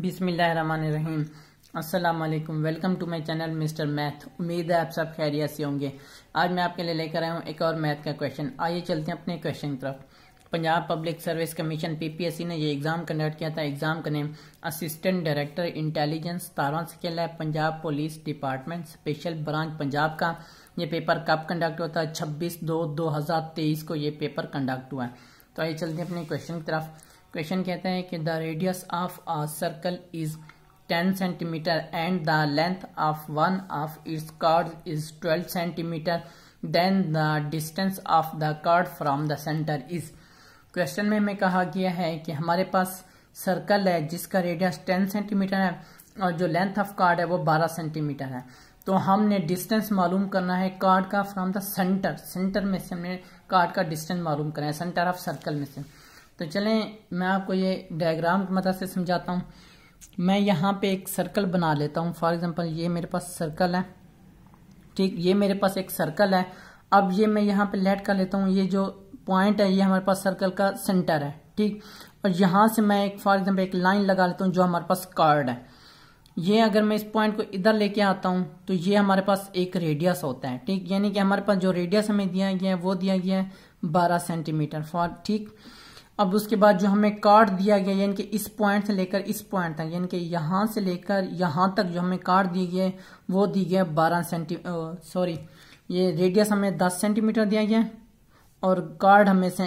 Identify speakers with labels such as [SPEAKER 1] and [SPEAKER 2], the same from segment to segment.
[SPEAKER 1] बिसमीम अस्सलाम वालेकुम to my channel mister math. उम्मीद है आप सब खैरियत से होंगे। आज मैं आपके लिए लेकर आया हूँ एक और मैथ का क्वेश्चन आइए चलते हैं अपने क्वेश्चन की तरफ़। Punjab public service commission PPSC ने ये एग्ज़ाम कंडक्ट किया था। एग्ज़ाम का नेम असिस्टेंट डायरेक्टर इंटेलिजेंस तारवा स्केल है। Punjab police department special branch Punjab का। ये पेपर कब कंडक्ट हुआ है छब्बीस दो दो हज़ार तेईस को ये पेपर कंडक्ट हुआ है। तो आइए चलते हैं अपने क्वेश्चन की तरफ़। क्वेश्चन कहते हैं कि the radius of a circle is 10 centimeter and the length of one of its chord is 12 centimeter, then the distance of the chord from the center is. Question में हमें कहा गया है कि हमारे पास सर्कल है जिसका रेडियस 10 सेंटीमीटर है और जो लेंथ ऑफ़ कार्ड है वो 12 सेंटीमीटर है। तो हमने डिस्टेंस मालूम करना है कार्ड का फ्रॉम द सेंटर। सेंटर में से हमने कार्ड का डिस्टेंस मालूम करना है, सेंटर ऑफ़ सर्कल में से। तो चलें, मैं आपको ये डायग्राम की मदद से समझाता हूँ। मैं यहाँ पे एक सर्कल बना लेता हूँ। फॉर एग्जांपल ये मेरे पास सर्कल है। ठीक, ये मेरे पास एक सर्कल है। अब ये मैं यहाँ पे लेट कर लेता हूँ। ये जो पॉइंट है, ये हमारे पास सर्कल का सेंटर है। ठीक, और यहाँ से मैं एक फॉर एग्ज़ाम्पल एक लाइन लगा लेता हूँ जो हमारे पास कार्ड है। ये अगर मैं इस पॉइंट को इधर लेके आता हूँ तो ये हमारे पास एक रेडियस होता है। ठीक, यानी कि हमारे पास जो रेडियस हमें दिया गया है, वो दिया गया है बारह सेंटीमीटर फॉर ठीक अब उसके बाद जो हमें कार्ड दिया गया यानी कि इस पॉइंट से लेकर इस पॉइंट तक यानी कि यहाँ से लेकर यहाँ तक जो हमें कार्ड दी गया वो दी गया बारह सेंटी सॉरी ये रेडियस हमें दस सेंटीमीटर दिया गया और कार्ड हमें से,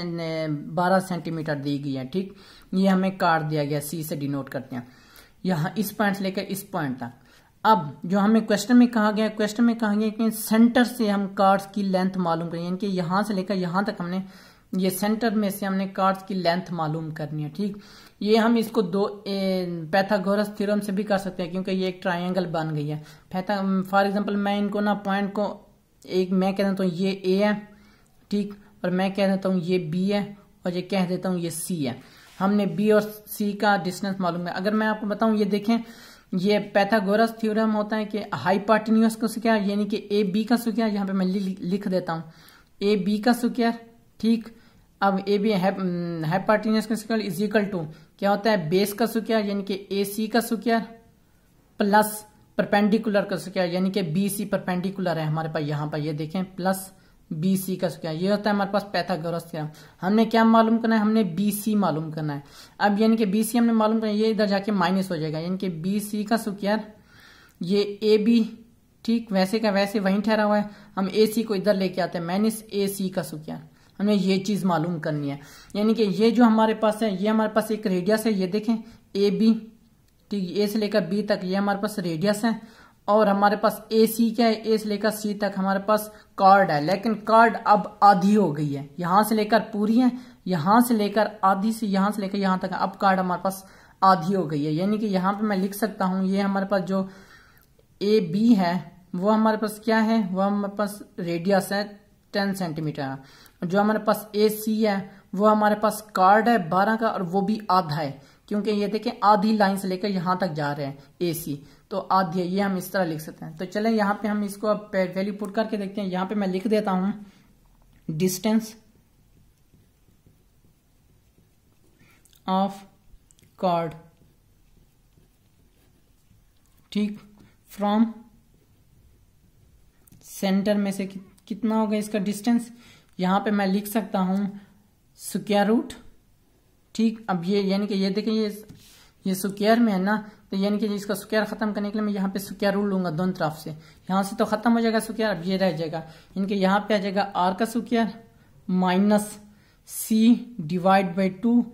[SPEAKER 1] बारह सेंटीमीटर दी गई है ठीक? ये हमें कार्ड दिया गया सी से डिनोट करते हैं। यहाँ इस पॉइंट से लेकर इस पॉइंट तक। अब जो हमें क्वेश्चन में कहा गया क्वेश्चन में कहा गया कि सेंटर से हम कार्ड्स की लेंथ मालूम करें यानी कि यहाँ से लेकर यहाँ तक हमने ये सेंटर में से हमने कार्ड्स की लेंथ मालूम करनी है, ठीक? ये हम इसको दो पैथागोरस थ्योरम से भी कर सकते हैं, क्योंकि ये एक ट्रायंगल बन गई है। फॉर एग्जांपल, मैं इनको ना पॉइंट को, एक मैं कह देता हूँ ये ए है, ठीक? और मैं कह देता हूँ ये बी है, और ये कह देता हूँ ये सी है। हमने बी और सी का डिस्टेंस मालूम है। अगर मैं आपको बताऊँ, ये देखें, ये पैथागोरस थ्योरम होता है कि हाइपार्टिन्यूस का सुक्यार यानी कि ए बी का सुक्यार यहाँ पे मैं लिख देता हूँ। ए बी का सुक्यार ठीक? अब ए बी हाइपार्टीनियस का इज़ इक्वल टू क्या होता है? बेस का स्क्वायर यानी कि ए सी का स्क्वायर प्लस परपेंडिकुलर का स्क्वायर यानी कि बी सी परपेंडिकुलर है हमारे पास, यहाँ पर, ये देखें प्लस बी सी का स्क्वायर ये होता है हमारे पास पैथागोरस थ्योरम हमने क्या मालूम करना है? हमने बी सी मालूम करना है। अब यानी कि बी सी हमने मालूम करना है, ये इधर जाके माइनस हो जाएगा। यानी कि बी सी का स्क्वायर ये ए बी ठीक, वैसे का वैसे वहीं ठहरा हुआ है। हम ए सी को इधर लेके आते हैं माइनस ए सी का स्क्वायर हमें ये चीज़ मालूम करनी है। यानी कि ये जो हमारे पास है, ये हमारे पास एक रेडियस है, ये देखें ए बी ठीक ए से लेकर बी तक ये हमारे पास रेडियस है। और हमारे पास ए सी क्या है? ए से लेकर सी तक हमारे पास कार्ड है। लेकिन कार्ड अब आधी हो गई है। यहाँ से लेकर पूरी है, यहाँ से लेकर आधी से, यहाँ से लेकर यहाँ तक अब कार्ड हमारे पास आधी हो गई है। यानी कि यहाँ पे मैं लिख सकता हूँ, ये हमारे पास जो ए बी है, वो हमारे पास क्या है? वो हमारे पास रेडियस है टेन सेंटीमीटर जो हमारे पास ए सी है, वो हमारे पास कार्ड है बारह का और वो भी आधा है। क्योंकि ये देखें, आधी लाइन से लेकर यहाँ तक जा रहे हैं ए सी तो आधी है, ये हम इस तरह लिख सकते हैं। तो चले, यहाँ पे हम इसको अब वैल्यू पुट करके देखते हैं। यहाँ पे मैं लिख देता हूँ डिस्टेंस ऑफ़ कार्ड ठीक फ्रॉम सेंटर में से कितना होगा इसका डिस्टेंस यहाँ पे मैं लिख सकता हूँ स्क्वायर रूट। ठीक, अब ये यानी कि ये देखें, ये ये स्क्वायर में है ना तो यानी कि इसका स्क्वायर खत्म करने के लिए मैं यहाँ पे स्क्वायर रूट लूँगा दोनों तरफ़ से। यहाँ से तो खत्म हो जाएगा स्क्वायर अब ये रह जाएगा। यानी कि यहाँ पे आ जाएगा आर का square minus C divide by two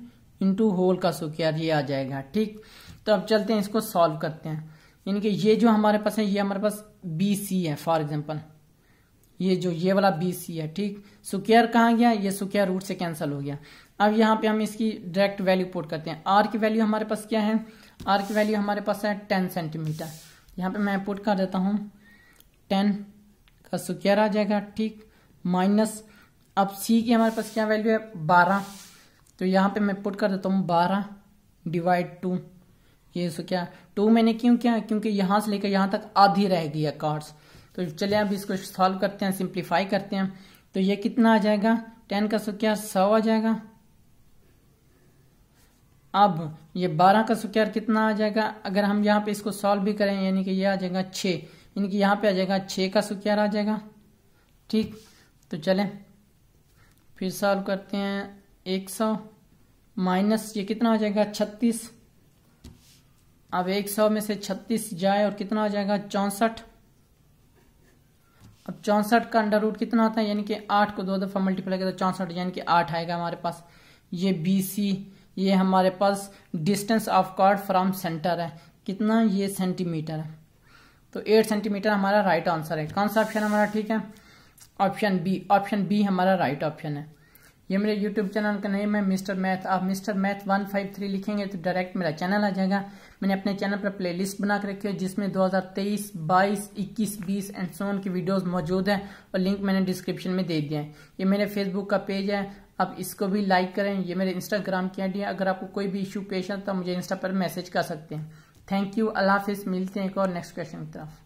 [SPEAKER 1] into whole का स्क्वायर ये आ जाएगा। ठीक तो अब चलते हैं, इसको सॉल्व करते हैं। यानी कि ये जो हमारे पास है, ये हमारे पास बी सी है, फॉर एग्ज़ाम्पल ये जो ये वाला बी सी है, ठीक? सुकेयर कहा गया? ये सुकेयर रूट से कैंसिल हो गया। अब यहाँ पे हम इसकी डायरेक्ट वैल्यू पुट करते हैं। आर की वैल्यू हमारे पास क्या है? आर की वैल्यू हमारे पास है टेन सेंटीमीटर यहाँ पे मैं पुट कर देता हूँ। टेन का सुकेयर आ जाएगा, ठीक? माइनस अब सी की हमारे पास क्या वैल्यू है? बारह। तो यहाँ पे मैं पुट कर देता हूँ बारह डिवाइड टू ये सो क्या टू मैंने क्यों किया? क्योंकि यहाँ से लेकर यहाँ तक आधी रह गई है कार्ड्स तो चलिए अब इसको सॉल्व करते हैं सिंप्लीफाई करते हैं। तो ये कितना आ जाएगा? टेन का क्या सौ आ जाएगा। अब ये बारह का स्क्वायर कितना आ जाएगा? अगर हम यहाँ पे इसको सॉल्व भी करें, यानी कि ये आ जाएगा छ यानी कि यहाँ पे आ जाएगा छ का स्क्वायर आ जाएगा। ठीक? तो चलें। फिर सॉल्व करते हैं एक सौ। माइनस ये कितना आ जाएगा? छत्तीस। अब एक सौ में से छत्तीस जाए और कितना आ जाएगा? चौसठ। अब चौंसठ का अंडर रूट कितना होता है? यानी कि आठ को दो दफ़ा मल्टीप्लाई करता है चौंसठ, यानी कि आठ आएगा हमारे पास। ये बी सी ये हमारे पास distance of chord from center है। कितना? ये सेंटीमीटर है। तो एट सेंटीमीटर हमारा राइट आंसर है। कौन सा ऑप्शन हमारा ठीक है? ऑप्शन बी ऑप्शन बी हमारा राइट ऑप्शन है। ये मेरे यूट्यूब चैनल का नेम है मिस्टर मैथ। आप mister math one five three लिखेंगे तो डायरेक्ट मेरा चैनल आ जाएगा। मैंने अपने चैनल पर प्लेलिस्ट बना के रखी है जिसमें 2023, 22, 21, 20 एंड सोन की वीडियोस मौजूद हैं और लिंक मैंने डिस्क्रिप्शन में दे दिया है। ये मेरे फेसबुक का पेज है। आप इसको भी लाइक करें। ये मेरे इंस्टाग्राम की आई है। अगर आपको कोई भी इशू पेश है तो मुझे इंस्टा पर मैसेज कर सकते हैं। थैंक यू अल्लाह हाफिज। मिलते हैं एक और नेक्स्ट क्वेश्चन की तरफ़।